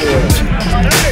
Brasil.